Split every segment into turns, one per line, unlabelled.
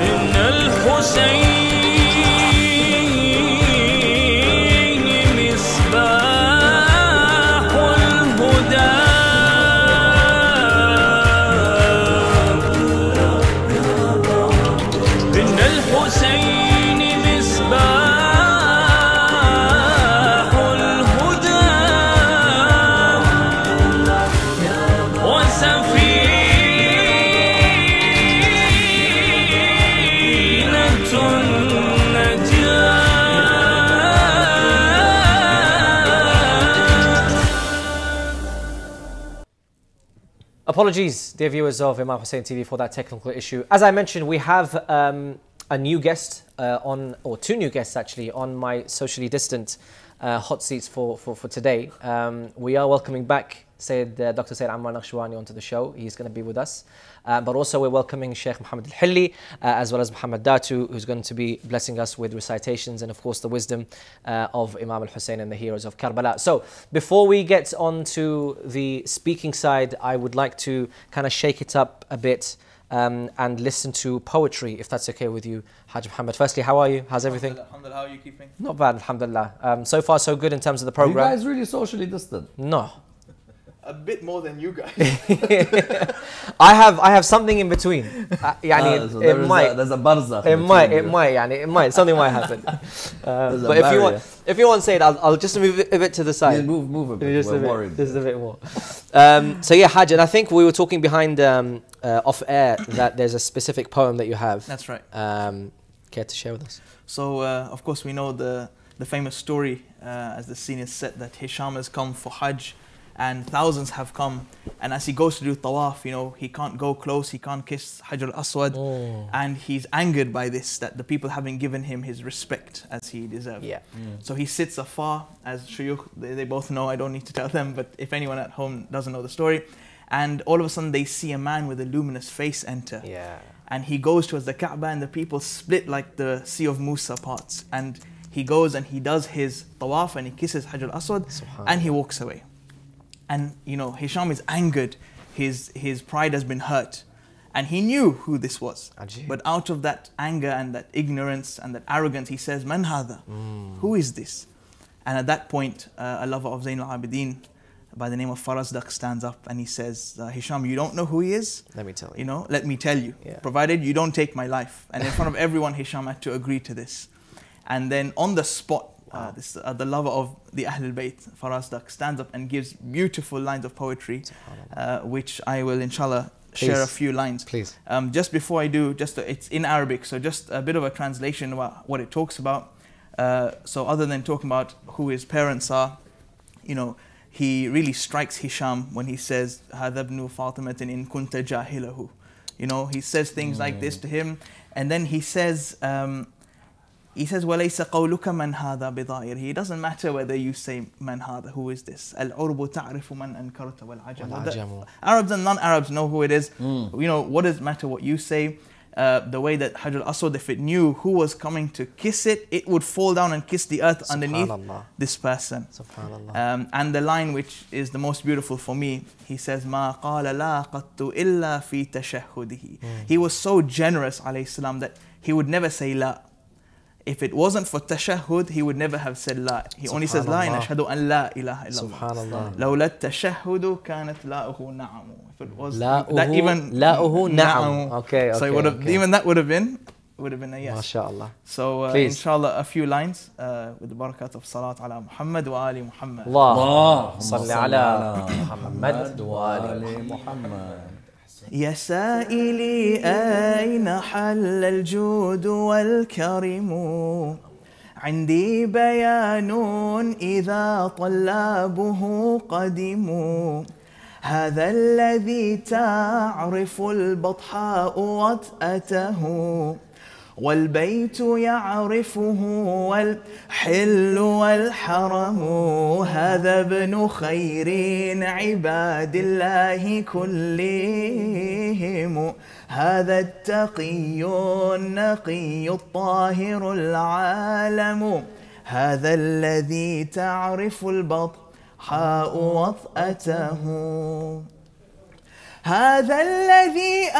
إن الحسين
Apologies, dear viewers of Imam Hussein TV, for that technical issue. As I mentioned, we have um, a new guest uh, on, or two new guests actually, on my socially distant uh, hot seats for, for, for today. Um, we are welcoming back Sayyid, uh, Dr. Sayyid Ammar Naqshwani onto the show. He's going to be with us. Uh, but also, we're welcoming Sheikh Muhammad Al Hilli, uh, as well as Muhammad Datu, who's going to be blessing us with recitations and, of course, the wisdom uh, of Imam Al Hussein and the heroes of Karbala. So, before we get on to the speaking side, I would like to kind of shake it up a bit um, and listen to poetry, if that's okay with you, Hajj Muhammad. Firstly, how are you? How's everything?
Alhamdulillah, how are you keeping?
Not bad, Alhamdulillah. Um, so far, so good in terms of the
programme.
You
guys really socially distant.
No
a bit more than you guys.
I have I have something in between. Uh, ah, yani
ah, so
it, might.
A, there's a barza.
It might. It might. Yani it might. Something might happen. Uh, but if you want, if you want to say it, I'll, I'll just move it a bit to the side.
Yeah, move, move a bit.
Just
We're
a bit,
worried.
Just a bit more. Um, so yeah, Hajj, and I think we were talking behind um, uh, off air that there's a specific poem that you have.
That's right.
Um, care to share with us?
So uh, of course we know the the famous story uh, as the scene is set that Hisham has come for Hajj and thousands have come. And as he goes to do tawaf, you know, he can't go close, he can't kiss Hajar al Aswad.
Oh.
And he's angered by this, that the people haven't given him his respect as he deserved.
Yeah.
So he sits afar, as shuyukh, they, they both know, I don't need to tell them, but if anyone at home doesn't know the story. And all of a sudden they see a man with a luminous face enter.
Yeah.
And he goes towards the Kaaba and the people split like the Sea of Musa parts. And he goes and he does his tawaf and he kisses Hajar al-Aswad and he walks away. And you know, Hisham is angered, his, his pride has been hurt. And he knew who this was.
Ajib.
But out of that anger and that ignorance and that arrogance, he says, Man hada? Who is this? And at that point, uh, a lover of Zain al-Abidin by the name of Farazdak stands up and he says, uh, Hisham, you don't know who he is?
Let me tell you.
You know, let me tell you,
Yeah.
provided you don't take my life. And in front of everyone, Hisham had to agree to this. And then on the spot, uh, this, uh, the lover of the Ahlul Bayt, Farazdak, stands up and gives beautiful lines of poetry, uh, which I will, inshallah, share a
Please.
few lines.
Please.
Um, just before I do, just a, it's in Arabic, so just a bit of a translation about what it talks about. Uh, so other than talking about who his parents are, you know, he really strikes Hisham when he says, هَذَا ابْنُ فَاطِمَةٍ إِن كُنْتَ جَاهِلَهُ You know, he says things like this to him, and then he says, um, he says, وَلَيْسَ قَوْلُكَ مَنْ هَذَا بِضَائِرِهِ It doesn't matter whether you say مَنْ هَذا, who is this? الْعُرْبُ تَعْرِفُ مَنْ أَنْكَرْتَ وَالْعَجَمُ
وَالْعَجَمُ.
Arabs and non-Arabs know who it is. You know, what does it matter what you say? Uh, the way that Hajar al-Aswad, if it knew who was coming to kiss it, it would fall down and kiss the earth underneath
Subhanallah.
this person.
Subhanallah.
Um, and the line which is the most beautiful for me, he says, "Ma qala la qattu illa fi tashahhudihi." He was so generous, alayhi salam, that he would never say la. If it wasn't for tashahhud, he would never have said la. He only says la in
Subhanallah.
ashhadu an la ilaha illallah.
Subhanallah.
لولا التشهد كانت لاؤه نعم. If it was
لاؤه-
that even
لاؤه نعم.
نعم.
Okay,
So it
okay,
would have
okay.
even that would have been would have been a yes.
MashaAllah.
So uh,
Please.
inshallah a few lines uh, with the barakat of salat ala Muhammad wa ali Muhammad.
Allah.
اللهم
صل
صل
على
على
محمد
محمد
وآل
وآل محمد
يا سائلي أين حل الجود والكرم؟ عندي بيان إذا طلابه قدموا هذا الذي تعرف البطحاء وطأته. والبيت يعرفه والحل والحرم. هذا ابن خير عباد الله كلهم. هذا التقي النقي الطاهر العالم. هذا الذي تعرف البطحاء حاء وطأته. هذا الذي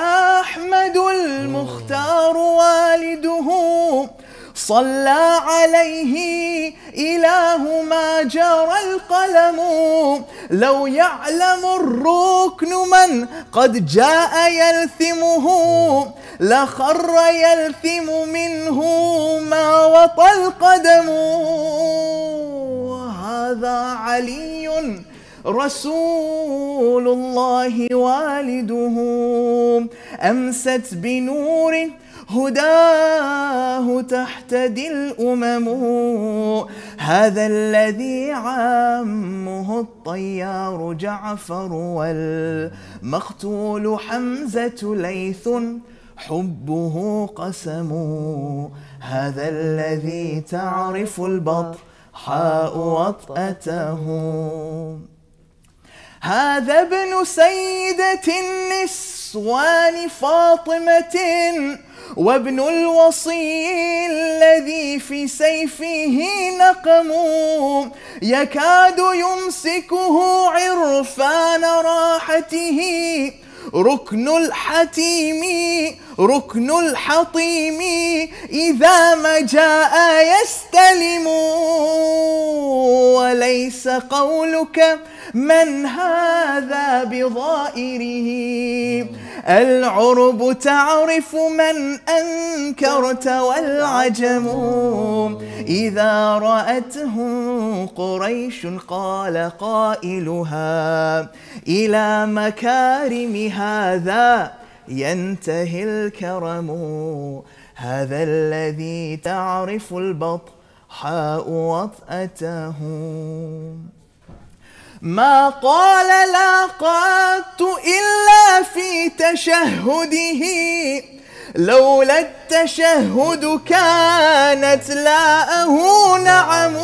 أحمد المختار والده. صلى عليه إله ما جرى القلم. لو يعلم الركن من قد جاء يلثمه لخر يلثم منه ما وطى القدم. هذا علي رسول الله والده أمست بنور هداه تحتدي الأمم هذا الذي عمه الطيار جعفر والمقتول حمزة ليث حبه قسم هذا الذي تعرف البطحاء وطأته هذا ابن سيدة النسوان فاطمة وابن الوصي الذي في سيفه نقم يكاد يمسكه عرفان راحته ركن الحتيم ركن الحطيم إذا ما جاء يستلم. وليس قولك من هذا بظائره العرب تعرف من أنكرت والعجم. إذا رأته قريش قال قائلها إلى مكارم هذا ينتهي الكرم. هذا الذي تعرف البطحاء وطأته. ما قال لاقات إلا في تشهده. لولا التشهد كانت لاءه نعم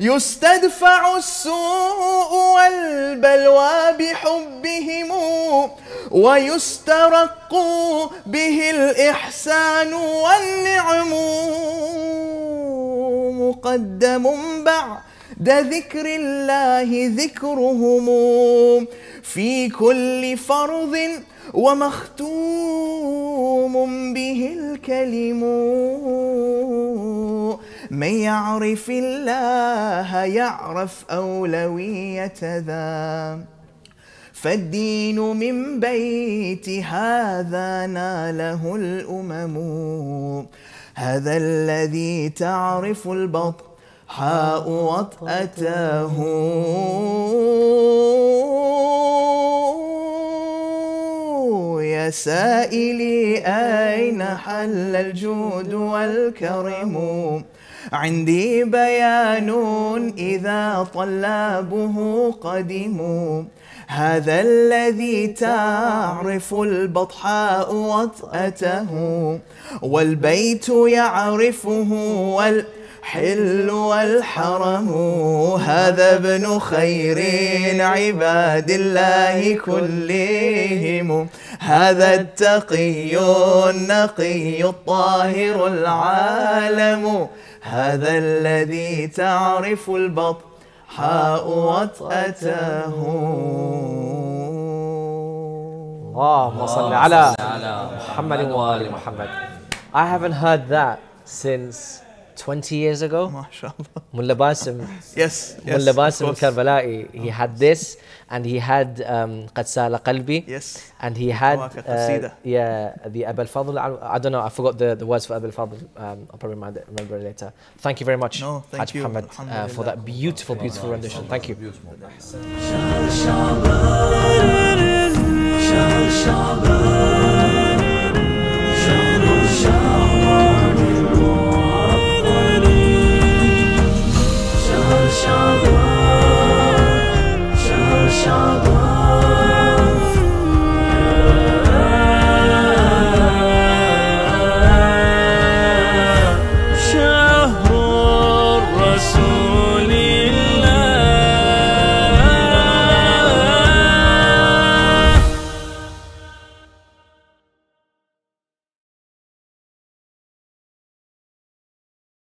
يستدفع السوء والبلوى بحبهم ويسترق به الإحسان والنعم. مقدم بعد ذكر الله ذكرهم في كل فرض ومختوم به الكلم. من يعرف الله يعرف أولوية ذا. فالدين من بيت هذا ناله الأمم. هذا الذي تعرف البطحاء وطأته يا سائلي أين حل الجود والكرم؟ عندي بيان إذا طلابه قدموا هذا الذي تعرف البطحاء وطأته والبيت يعرفه والحل والحرم هذا ابن خير عباد الله كلهم. هذا التقي النقي الطاهر العالم. هذا الذي تعرف البطحاء وطأته.
اللهم صل على محمد وآل محمد. I haven't heard that since 20 years ago. Mullah Basim.
yes, yes. Mullah
Basim Karbala'i. He had this and he had um, Qalbi.
Yes.
And he had, uh, yeah, the Abul Fadl. I, don't know, I forgot the, the words for Abul Fadl. Um, I'll probably remember later. Thank you very much,
no, thank you.
Muhammad, uh, for that beautiful, beautiful rendition. Thank you.